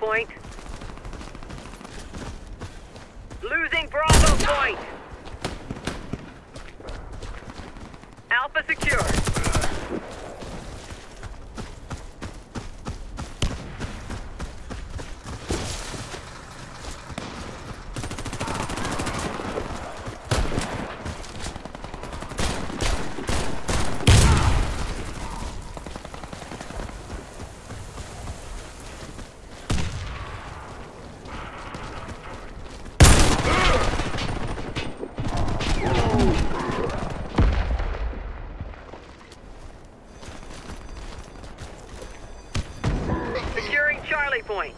point. Losing Bravo point. Alpha secure. Securing Charlie Point.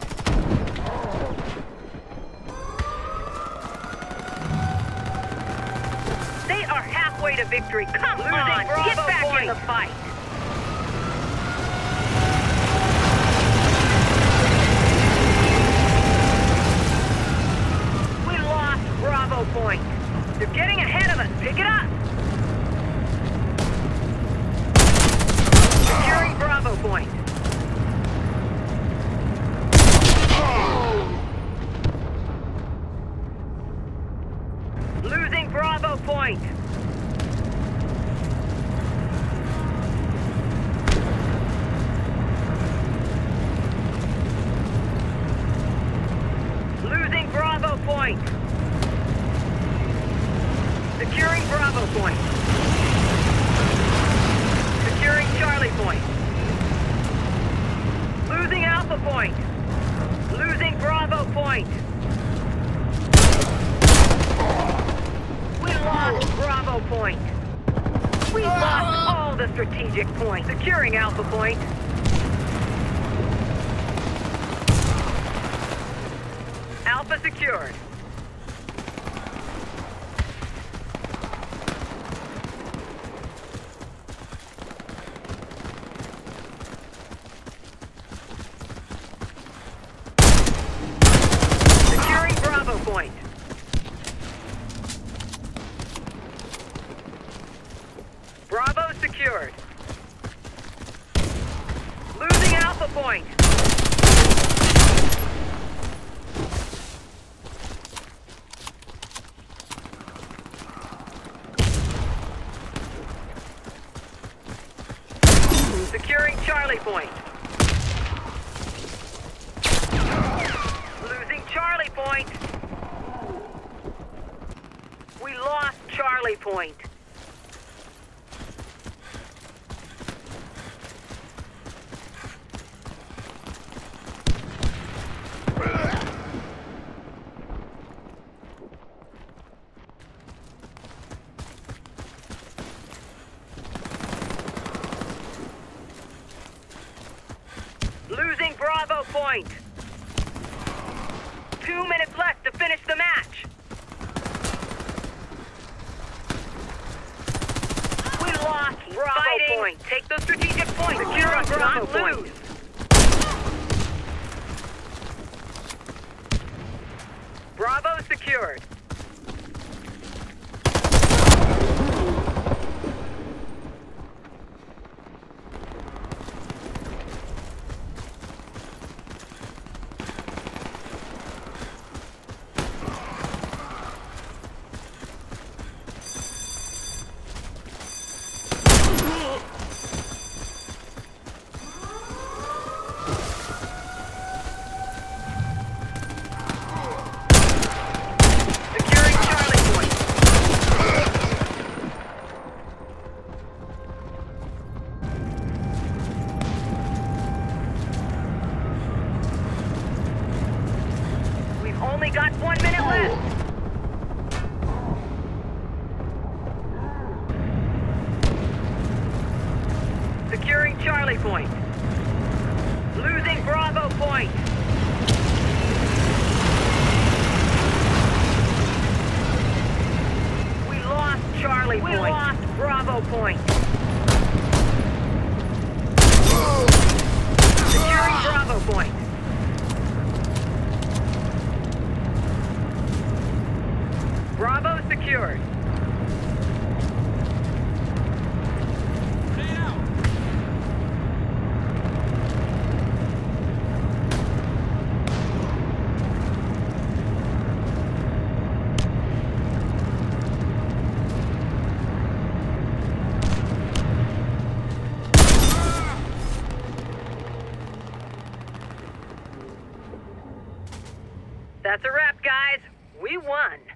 They are halfway to victory. Come Losing on, Bravo get back point. in the fight. We lost Bravo Point. They're getting ahead of us. Pick it up. Securing Bravo Point. Losing Bravo Point. Losing Bravo Point. Securing Bravo Point. Securing Charlie Point. Losing Alpha Point. Losing Bravo Point. We lost Point. We lost all the strategic points. Securing Alpha Point. Alpha secured. Securing Bravo Point. Bravo secured. Losing Alpha Point. Securing Charlie Point. Losing Charlie Point. We lost Charlie Point. Losing Bravo Point. Two minutes left to finish the match. We lost Bravo Fighting. Point. Take those strategic points. Secure us, Bravo not Point. lose. Bravo secured. Got one minute left. Securing Charlie Point. Losing Bravo Point. We lost Charlie We Point. We lost Bravo Point. Securing Bravo Point. That's a wrap, guys. We won.